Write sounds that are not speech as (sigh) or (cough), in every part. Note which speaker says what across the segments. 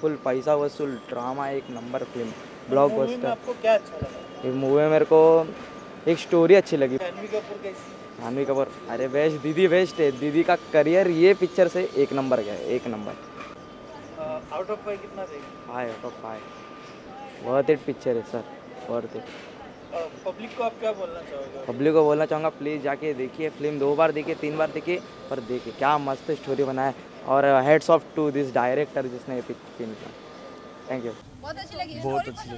Speaker 1: Full पैसा वसूल drama एक नंबर फ़िल्म
Speaker 2: ब्लॉक
Speaker 1: बस्टर
Speaker 2: आपको क्या अच्छा लगा?
Speaker 1: मूवी में मेरे को एक स्टोरी अच्छी लगी।
Speaker 2: जानवी कपूर
Speaker 1: अरे बेस्ट दीदी बेस्ट है। दीदी का करियर ये पिक्चर से एक नंबर गया एक नंबर
Speaker 2: आउट ऑफ़ फाइव कितना
Speaker 1: five out of five worth it picture है सर बहुत इट
Speaker 2: पब्लिक को आप क्या बोलना चाहोगे?
Speaker 1: पब्लिक को बोलना चाहूँगा प्लीज़ जाके देखिए फ़िल्म दो बार देखिए तीन बार देखिए पर देखिए क्या मस्त स्टोरी बनाया और heads off to this director जिसने ये फ़िल्म किया। थैंक यू
Speaker 3: बहुत अच्छी लगी।
Speaker 4: बहुत अच्छी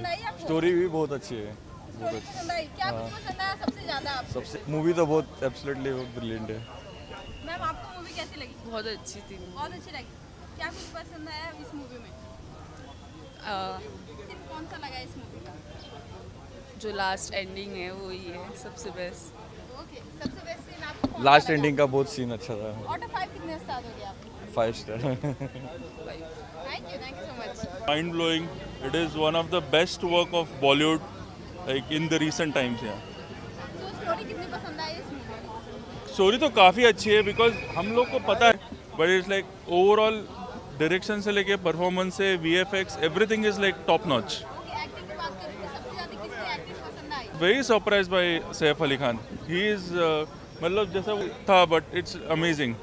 Speaker 4: स्टोरी भी बहुत अच्छी है।
Speaker 3: क्या पसंद आया सबसे ज़्यादा
Speaker 4: सबसे मूवी तो बहुत एब्सोल्युटली ब्रिलियंट है।
Speaker 3: मैम आपको मूवी कैसी लगी?
Speaker 5: बहुत अच्छी थी।
Speaker 3: बहुत अच्छी लगी। क्या कुछ पसंद आया इस मूवी में? कौन सा लगा इस मूवी का?
Speaker 5: जो लास्ट एंडिंग है वो ही है सबसे बेस्ट
Speaker 3: बेस्ट
Speaker 4: लास्ट एंडिंग का बहुत सीन अच्छा था।
Speaker 3: आउट ऑफ़ फाइव कितने स्टार दोगे आप
Speaker 4: five star
Speaker 3: thank you thank you so much
Speaker 6: mind blowing. It is one of the best work of Bollywood, like in the recent times. Yeah.
Speaker 3: तो story कितनी पसंद आई इस
Speaker 6: story तो काफ़ी अच्छी है बिकॉज़ हम लोग को पता है but it's like overall direction से लेके परफॉर्मेंस से V F X everything is like top notch
Speaker 3: okay acting की बात करें तो सबसे ज़्यादा किसकी acting
Speaker 6: very surprise by Saif Ali Khan he is मतलब जैसा था but it's amazing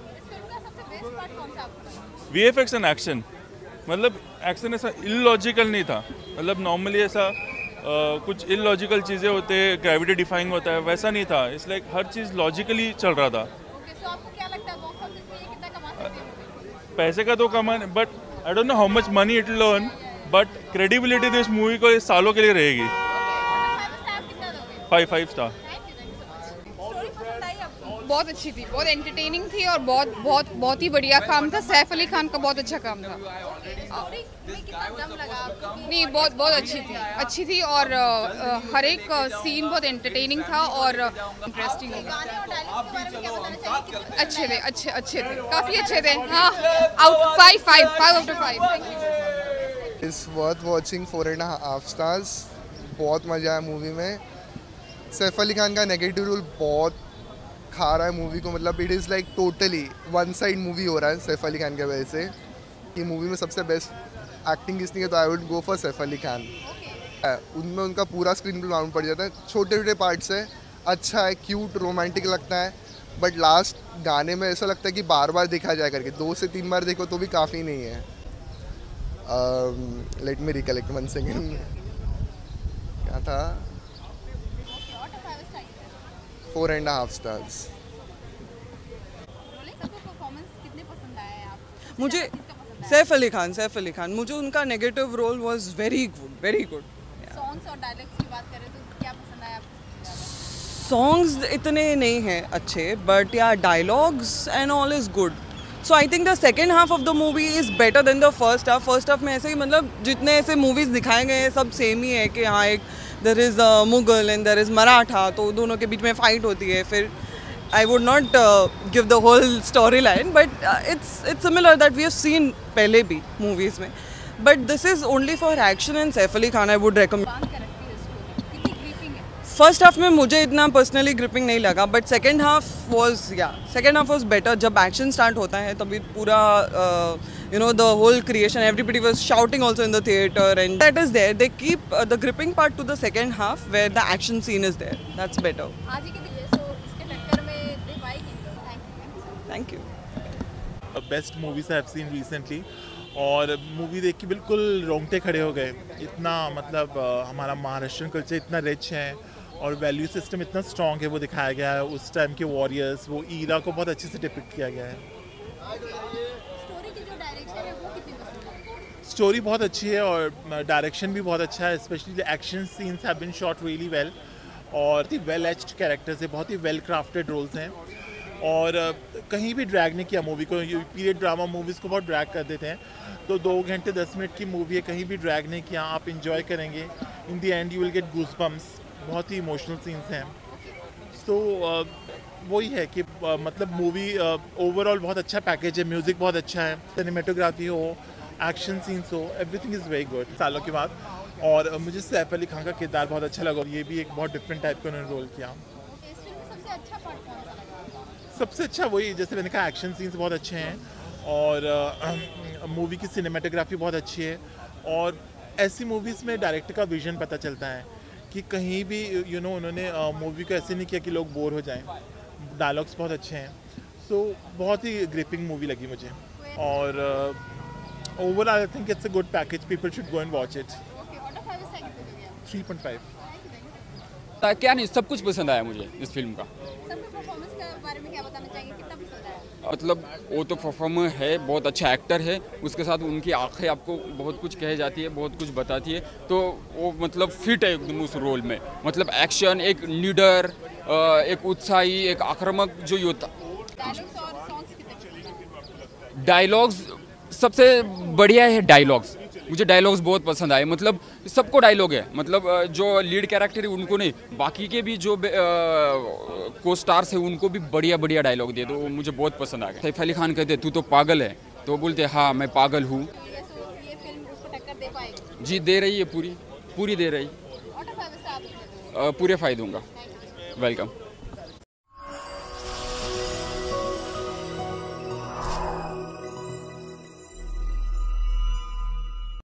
Speaker 6: V F X and action मतलब एक्शन ऐसा इलॉजिकल नहीं था. मतलब नॉर्मली ऐसा अ, कुछ इलॉजिकल चीज़ें होते हैं ग्रेविटी डिफाइंग होता है वैसा नहीं था. इट्स लाइक हर चीज़ लॉजिकली चल रहा था. पैसे का तो कमान but I don't know how much money it learn but credibility तो इस मूवी को इस सालों के लिए रहेगी
Speaker 3: okay out of five star कितना दोगे
Speaker 6: फाइव फाइव स्टार
Speaker 7: बहुत अच्छी थी बहुत एंटरटेनिंग थी और बहुत बहुत बहुत ही बढ़िया काम था। सैफ अली खान का बहुत अच्छा काम था। नहीं बहुत बहुत अच्छी थी अच्छी थी और हर एक सीन बहुत एंटरटेनिंग था और इंटरेस्टिंग
Speaker 3: गाने और डायलॉग के बारे में क्या बताना चाहिए कितने
Speaker 7: अच्छे थे अच्छे अच्छे थे काफ़ी अच्छे थे। हाँ out five five five out of five
Speaker 8: is worth watching four and half stars बहुत मज़ा आया मूवी में। सैफ अली खान का नेगेटिव रोल बहुत खा रहा है मूवी को। मतलब it is like totally one side movie हो रहा है सैफ अली खान की वजह से। कि मूवी में सबसे बेस्ट एक्टिंग किसने की तो I would go for Saif Ali Khan. उनमें उनका पूरा स्क्रीन पर मालूम पड़ जाता है। छोटे छोटे पार्ट्स है। अच्छा है क्यूट रोमांटिक लगता है। बट लास्ट गाने में ऐसा लगता है कि बार बार देखा जाए करके। दो से तीन बार देखो तो भी काफ़ी नहीं है। Let me recollect one second क्या था
Speaker 3: out of five star
Speaker 8: four and half stars
Speaker 3: rolling सबको परफॉर्मेंस कितने पसंद आया है आपको?
Speaker 9: मुझे सैफ अली खान सैफ अली खान। मुझे उनका negative role was very good very good
Speaker 3: songs और डायलॉग्स की बात करें तो क्या पसंद आया आपको?
Speaker 9: सॉन्ग्स इतने नहीं हैं अच्छे but yeah dialogues and all is good so I think the second half of the movie is better than the first half first half में ऐसे ही मतलब जितने ऐसे मूवीज़ दिखाए गए हैं सब सेम ही है कि हाँ एक there is Mughal and there is Maratha तो दोनों के बीच में फ़ाइट होती है। फिर I would not give the whole story line but it's it's similar that we have seen पहले भी मूवीज़ में। But this is only for
Speaker 3: action and Saif Ali Khan I would recommend
Speaker 9: first half में मुझे इतना personally gripping नहीं लगा but second half was yeah second half was better जब action start होता है तभी पूरा you know the whole creation everybody was shouting also in the theatre and that is there they keep the gripping part to the second half where the action scene is there that's better
Speaker 3: आज ही के दिन सो इसके टक्कर में दे पाएगी thank you
Speaker 10: best movies I have seen recently और मूवी देख के बिल्कुल रोंगटे खड़े हो गए। इतना मतलब हमारा महाराष्ट्र कल्चर इतना रिच है। और वैल्यू सिस्टम इतना स्ट्रॉन्ग है, वो दिखाया गया है। उस टाइम के वॉरियर्स वो ईरा को बहुत अच्छे से डिपिक्ट किया गया है।
Speaker 3: स्टोरी
Speaker 10: बहुत अच्छी है और डायरेक्शन भी बहुत अच्छा है specially the action scenes have been shot really well और बहुत ही वेल एच्ड कैरेक्टर्स है, बहुत ही वेल क्राफ्टेड रोल्स हैं। और कहीं भी ड्रैग नहीं किया मूवी को पीरियड ड्रामा मूवीज़ को बहुत ड्रैग कर देते हैं। तो दो घंटे, दस मिनट की मूवी है, कहीं भी ड्रैग नहीं किया, आप इंजॉय करेंगे। In the end you will get goose bumps बहुत ही इमोशनल सीन्स हैं। तो वही है कि अ, मतलब मूवी ओवरऑल बहुत अच्छा पैकेज है म्यूज़िक बहुत अच्छा है सिनेमेटोग्राफी हो एक्शन सीन्स हो एवरीथिंग इज़ वेरी गुड सालों के बाद। और मुझे सैफ अली खान का किरदार बहुत अच्छा लगा और ये भी एक बहुत डिफरेंट टाइप का उन्होंने रोल किया।
Speaker 3: अच्छा
Speaker 10: सबसे अच्छा वही जैसे मैंने कहा एक्शन सीन्स बहुत अच्छे हैं और (clears throat) मूवी की सिनेमाटोग्राफी बहुत अच्छी है और ऐसी मूवीज़ में डायरेक्टर का विजन पता चलता है। कि कहीं भी यू you नो know, उन्होंने मूवी को ऐसे नहीं किया कि लोग बोर हो जाएँ। डायलॉग्स बहुत अच्छे हैं। सो so, बहुत ही ग्रिपिंग मूवी लगी मुझे। और overall I think it's a good package people should go and watch it
Speaker 3: okay out of 5 से कितने दोगे आप
Speaker 10: थ्री पॉइंट फाइव
Speaker 11: क्या नहीं सब कुछ पसंद आया मुझे इस फ़िल्म का। मतलब वो तो परफॉर्मर है, बहुत अच्छा एक्टर है। उसके साथ उनकी आँखें आपको बहुत कुछ कह जाती है, बहुत कुछ बताती है। तो वो मतलब फिट है एकदम उस रोल में। मतलब एक्शन एक लीडर एक उत्साही, एक आक्रामक जो योद्धा
Speaker 3: डायलॉग्स
Speaker 11: सबसे बढ़िया है डायलॉग्स मुझे डायलॉग्स बहुत पसंद आए। मतलब सबको डायलॉग है। मतलब जो लीड कैरेक्टर है उनको नहीं। बाकी के भी जो को स्टार्स है उनको भी बढ़िया बढ़िया डायलॉग दिए तो वो मुझे बहुत पसंद आ गया सैफ अली खान कहते तू तो पागल है। तो बोलते हाँ मैं पागल हूँ। जी दे रही है पूरी। पूरी दे रही।
Speaker 3: आउट ऑफ़ 5 से आप कितने दोगे
Speaker 11: पूरे फ़ायदे दूँगा वेलकम